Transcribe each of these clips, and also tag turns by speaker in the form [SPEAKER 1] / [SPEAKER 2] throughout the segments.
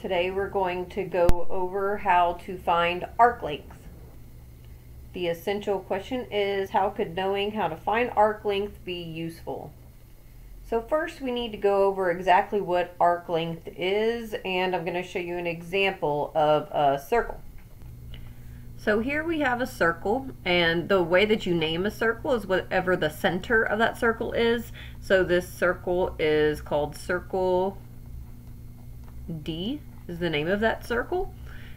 [SPEAKER 1] Today we're going to go over how to find arc length. The essential question is how could knowing how to find arc length be useful? So first we need to go over exactly what arc length is and I'm going to show you an example of a circle. So here we have a circle and the way that you name a circle is whatever the center of that circle is. So this circle is called circle D is the name of that circle.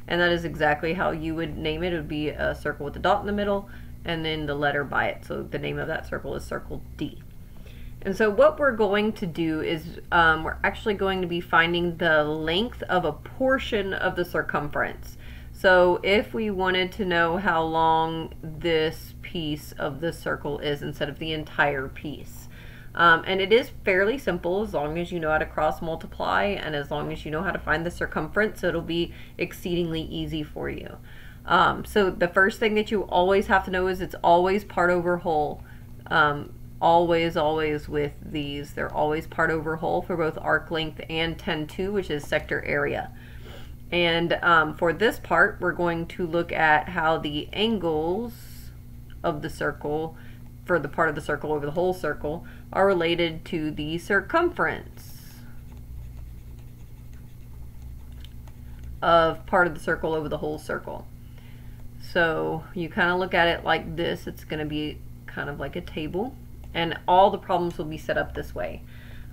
[SPEAKER 1] And that is exactly how you would name it. It would be a circle with a dot in the middle and then the letter by it. So the name of that circle is circle D. And so what we're going to do is um, we're actually going to be finding the length of a portion of the circumference. So if we wanted to know how long this piece of the circle is instead of the entire piece. Um, and it is fairly simple as long as you know how to cross multiply and as long as you know how to find the circumference, so it'll be exceedingly easy for you. Um, so the first thing that you always have to know is it's always part over whole. Um, always, always with these. They're always part over whole for both arc length and 10-2, which is sector area. And um, for this part, we're going to look at how the angles of the circle for the part of the circle over the whole circle are related to the circumference of part of the circle over the whole circle. So you kind of look at it like this. It's going to be kind of like a table and all the problems will be set up this way.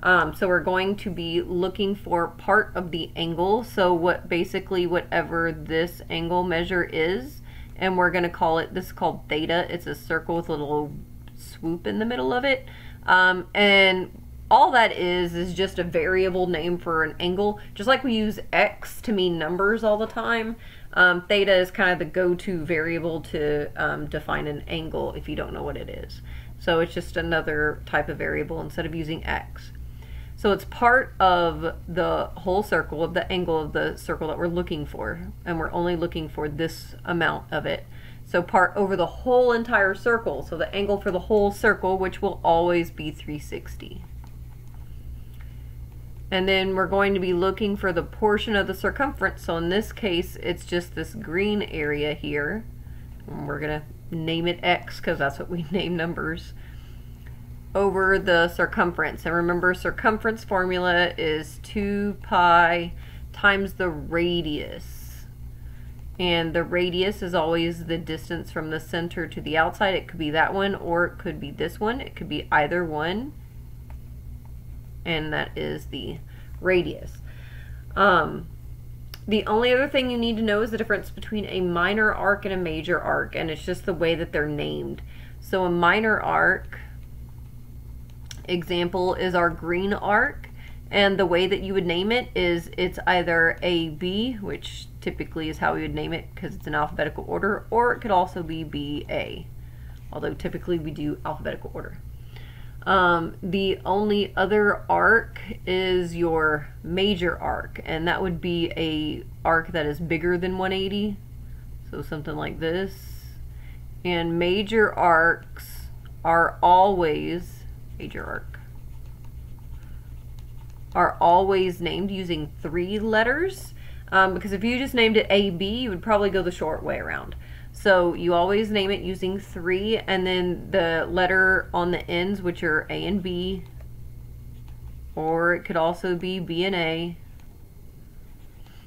[SPEAKER 1] Um, so we're going to be looking for part of the angle. So what basically whatever this angle measure is, and we're going to call it, this is called theta. It's a circle with a little swoop in the middle of it. Um, and all that is is just a variable name for an angle. Just like we use x to mean numbers all the time, um, theta is kind of the go-to variable to um, define an angle if you don't know what it is. So it's just another type of variable instead of using x. So it's part of the whole circle of the angle of the circle that we're looking for. And we're only looking for this amount of it. So part over the whole entire circle. So the angle for the whole circle, which will always be 360. And then we're going to be looking for the portion of the circumference. So in this case, it's just this green area here. And we're going to name it X because that's what we name numbers over the circumference. And remember, circumference formula is 2 pi times the radius and the radius is always the distance from the center to the outside. It could be that one or it could be this one. It could be either one and that is the radius. Um, the only other thing you need to know is the difference between a minor arc and a major arc and it's just the way that they're named. So a minor arc example is our green arc and the way that you would name it is it's either AB, which typically is how we would name it because it's in alphabetical order, or it could also be BA, although typically we do alphabetical order. Um, the only other arc is your major arc, and that would be a arc that is bigger than 180, so something like this. And major arcs are always, major arc, are always named using three letters. Um, because if you just named it AB, you would probably go the short way around. So you always name it using three and then the letter on the ends, which are A and B, or it could also be B and A.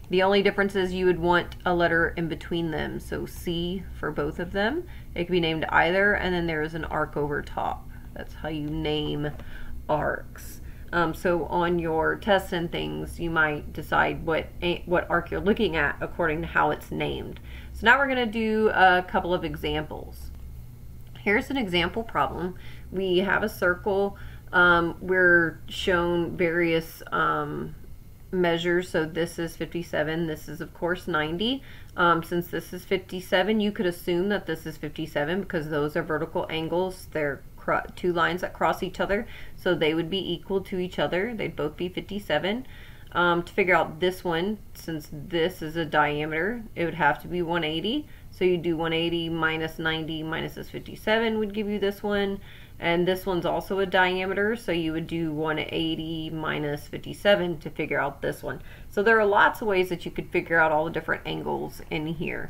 [SPEAKER 1] The only difference is you would want a letter in between them. So C for both of them. It could be named either, and then there is an arc over top. That's how you name arcs. Um, so on your tests and things, you might decide what what arc you're looking at according to how it's named. So now we're going to do a couple of examples. Here's an example problem. We have a circle. Um, we're shown various um, measures. So this is 57. This is, of course, 90. Um, since this is 57, you could assume that this is 57 because those are vertical angles. They're two lines that cross each other, so they would be equal to each other. They'd both be 57. Um, to figure out this one, since this is a diameter, it would have to be 180. So you'd do 180 minus 90 minus this 57 would give you this one. And this one's also a diameter, so you would do 180 minus 57 to figure out this one. So there are lots of ways that you could figure out all the different angles in here.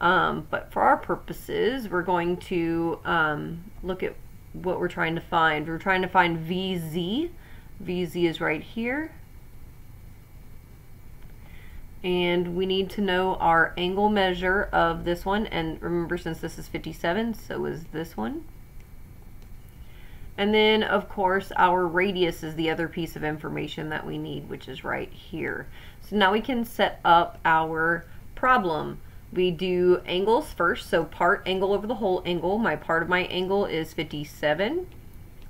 [SPEAKER 1] Um, but for our purposes, we're going to um, look at what we're trying to find. We're trying to find VZ. VZ is right here. And we need to know our angle measure of this one. And remember, since this is 57, so is this one. And then, of course, our radius is the other piece of information that we need, which is right here. So now we can set up our problem. We do angles first, so part angle over the whole angle. My part of my angle is 57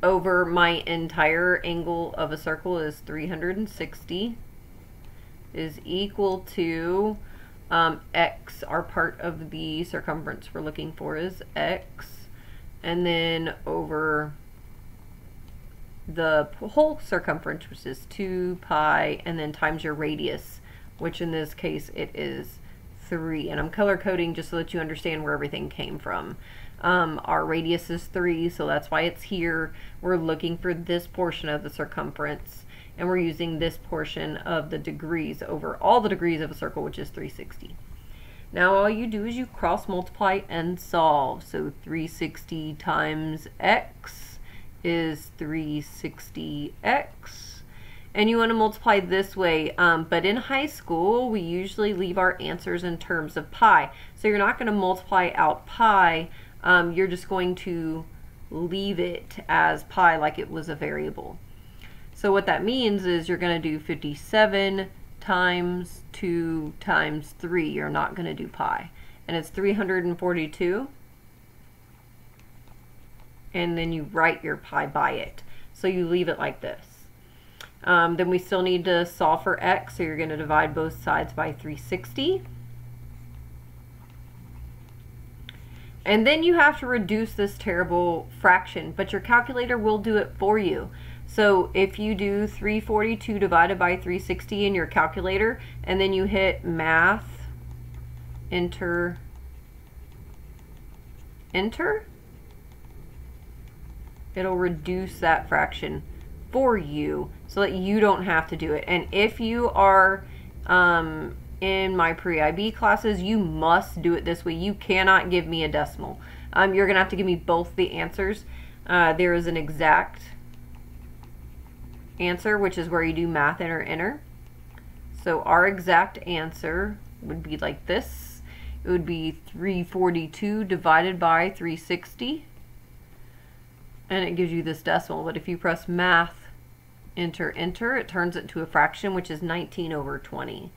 [SPEAKER 1] over my entire angle of a circle is 360 is equal to um, x, our part of the circumference we're looking for is x, and then over the whole circumference, which is 2 pi, and then times your radius, which in this case it is 3. And I'm color coding just so that you understand where everything came from. Um, our radius is 3, so that's why it's here. We're looking for this portion of the circumference, and we're using this portion of the degrees over all the degrees of a circle, which is 360. Now all you do is you cross multiply and solve. So 360 times x is 360x and you want to multiply this way. Um, but in high school, we usually leave our answers in terms of pi. So you're not going to multiply out pi. Um, you're just going to leave it as pi like it was a variable. So what that means is you're going to do 57 times 2 times 3. You're not going to do pi. And it's 342. And then you write your pi by it. So you leave it like this. Um, then we still need to solve for x, so you're going to divide both sides by 360. And then you have to reduce this terrible fraction, but your calculator will do it for you. So if you do 342 divided by 360 in your calculator, and then you hit math, enter, enter, it'll reduce that fraction for you so that you don't have to do it. And if you are um, in my pre-IB classes, you must do it this way. You cannot give me a decimal. Um, you're going to have to give me both the answers. Uh, there is an exact answer, which is where you do math enter enter. So our exact answer would be like this. It would be 342 divided by 360. And it gives you this decimal. But if you press math enter, enter, it turns it to a fraction, which is 19 over 20.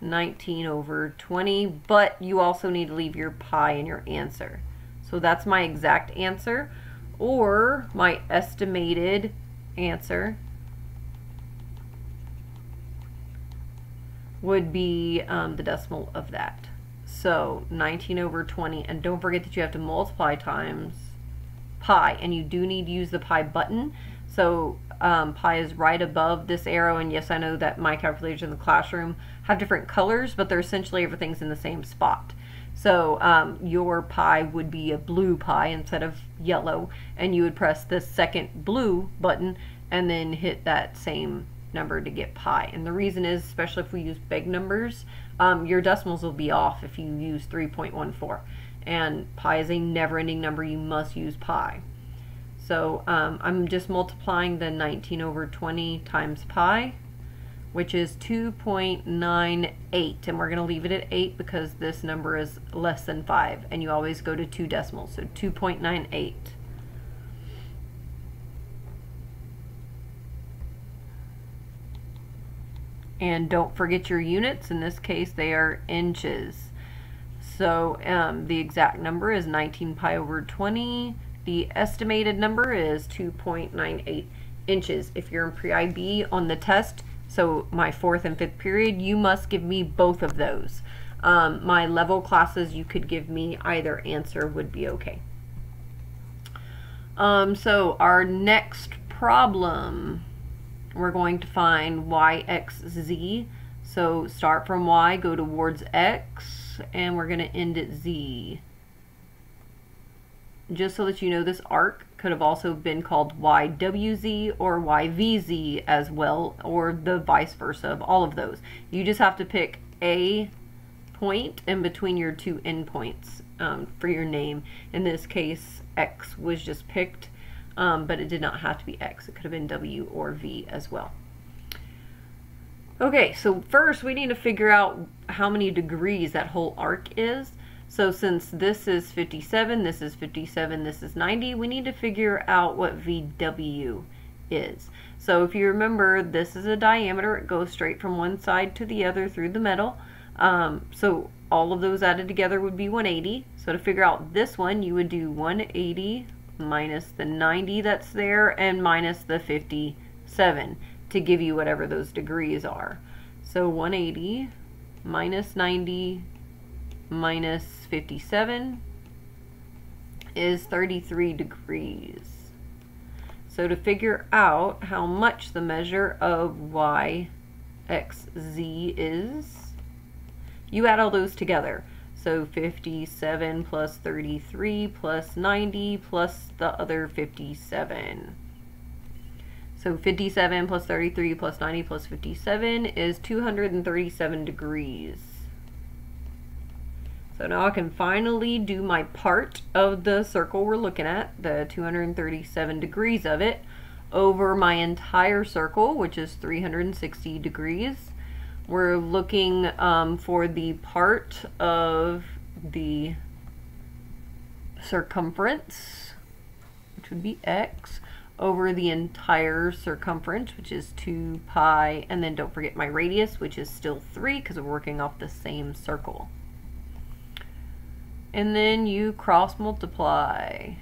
[SPEAKER 1] 19 over 20, but you also need to leave your pi in your answer. So that's my exact answer, or my estimated answer would be um, the decimal of that. So 19 over 20, and don't forget that you have to multiply times pi, and you do need to use the pi button. So um, pi is right above this arrow. And yes, I know that my calculators in the classroom have different colors, but they're essentially everything's in the same spot. So um, your pi would be a blue pi instead of yellow, and you would press the second blue button and then hit that same number to get pi. And the reason is, especially if we use big numbers, um, your decimals will be off if you use 3.14. And pi is a never-ending number. You must use pi. So um, I'm just multiplying the 19 over 20 times pi, which is 2.98. And we're going to leave it at 8 because this number is less than 5. And you always go to two decimals, so 2.98. And don't forget your units. In this case, they are inches. So um, the exact number is 19 pi over 20 the estimated number is 2.98 inches. If you're in pre-IB on the test, so my fourth and fifth period, you must give me both of those. Um, my level classes, you could give me either answer would be okay. Um, so our next problem, we're going to find y, x, z. So start from y, go towards x, and we're going to end at z. just so that you know, this arc could have also been called YWZ or YVZ as well, or the vice versa of all of those. You just have to pick a point in between your two endpoints um, for your name. In this case, X was just picked, um, but it did not have to be X. It could have been W or V as well. Okay, so first we need to figure out how many degrees that whole arc is. So since this is 57, this is 57, this is 90, we need to figure out what VW is. So if you remember, this is a diameter. It goes straight from one side to the other through the metal. Um, so all of those added together would be 180. So to figure out this one, you would do 180 minus the 90 that's there and minus the 57 to give you whatever those degrees are. So 180 minus 90 minus 57 is 33 degrees. So to figure out how much the measure of y, x, z is, you add all those together. So 57 plus 33 plus 90 plus the other 57. So 57 plus 33 plus 90 plus 57 is 237 degrees. So now I can finally do my part of the circle we're looking at, the 237 degrees of it, over my entire circle, which is 360 degrees. We're looking um, for the part of the circumference, which would be x, over the entire circumference, which is 2 pi, and then don't forget my radius, which is still 3 because we're working off the same circle and then you cross multiply.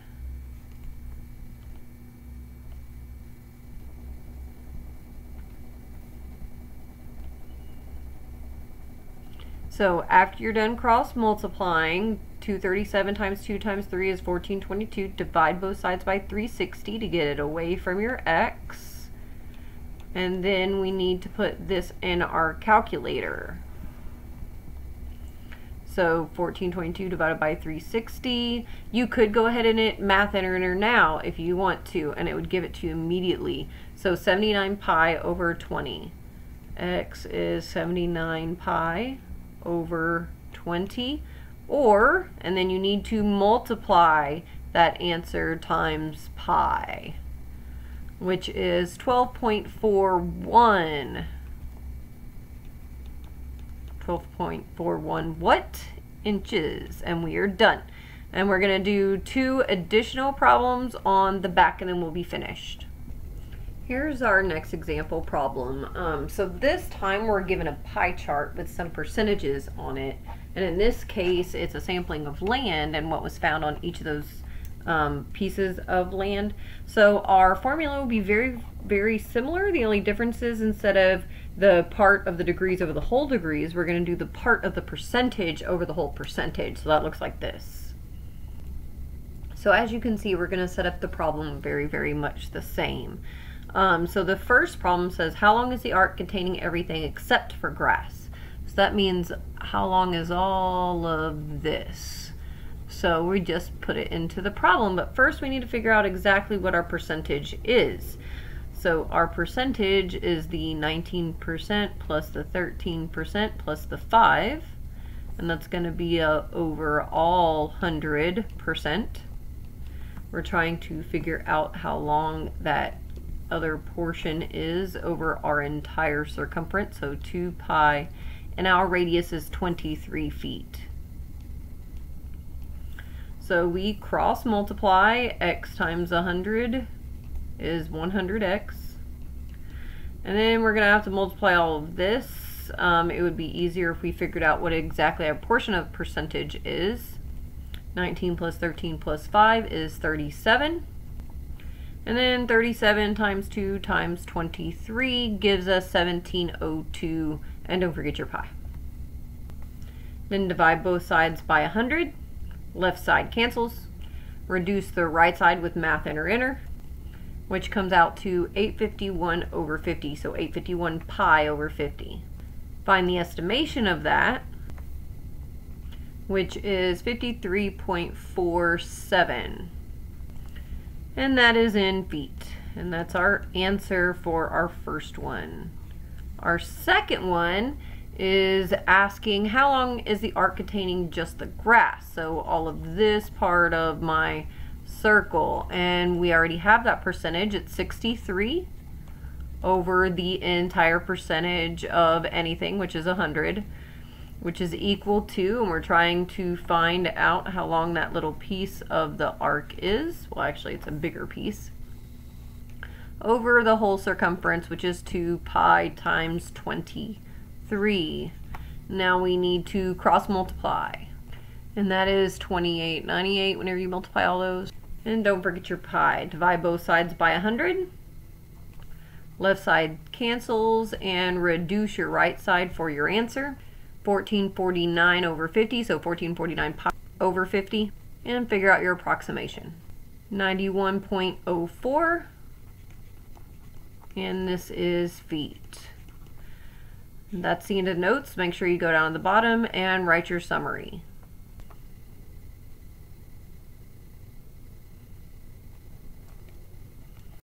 [SPEAKER 1] So after you're done cross multiplying, 237 times 2 times 3 is 1422. Divide both sides by 360 to get it away from your x. And then we need to put this in our calculator. So 1422 divided by 360. You could go ahead and hit math enter now if you want to, and it would give it to you immediately. So 79 pi over 20. X is 79 pi over 20. Or, and then you need to multiply that answer times pi, which is 12.41. 12.41 what inches and we are done. And we're gonna do two additional problems on the back and then we'll be finished. Here's our next example problem. Um, so this time we're given a pie chart with some percentages on it. And in this case it's a sampling of land and what was found on each of those um, pieces of land so our formula will be very very similar the only difference is instead of the part of the degrees over the whole degrees, we're going to do the part of the percentage over the whole percentage. So that looks like this. So as you can see, we're going to set up the problem very, very much the same. Um, so the first problem says, how long is the arc containing everything except for grass? So that means how long is all of this? So we just put it into the problem, but first we need to figure out exactly what our percentage is. So our percentage is the 19% plus the 13% plus the 5. And that's going to be a over all 100%. We're trying to figure out how long that other portion is over our entire circumference. So 2 pi, and our radius is 23 feet. So we cross multiply x times 100 is 100x. And then we're going to have to multiply all of this. Um, it would be easier if we figured out what exactly our portion of percentage is. 19 plus 13 plus 5 is 37. And then 37 times 2 times 23 gives us 1702. And don't forget your pi. Then divide both sides by 100. Left side cancels. Reduce the right side with math enter enter which comes out to 851 over 50, so 851 pi over 50. Find the estimation of that, which is 53.47. And that is in feet. And that's our answer for our first one. Our second one is asking how long is the arc containing just the grass? So all of this part of my circle. And we already have that percentage. It's 63 over the entire percentage of anything, which is 100, which is equal to, and we're trying to find out how long that little piece of the arc is. Well, actually, it's a bigger piece. Over the whole circumference, which is 2 pi times 23. Now we need to cross multiply. And that is 2898 whenever you multiply all those. And don't forget your pi. Divide both sides by 100. Left side cancels and reduce your right side for your answer. 1449 over 50, so 1449 pi over 50. And figure out your approximation. 91.04 and this is feet. That's the end of notes. Make sure you go down to the bottom and write your summary.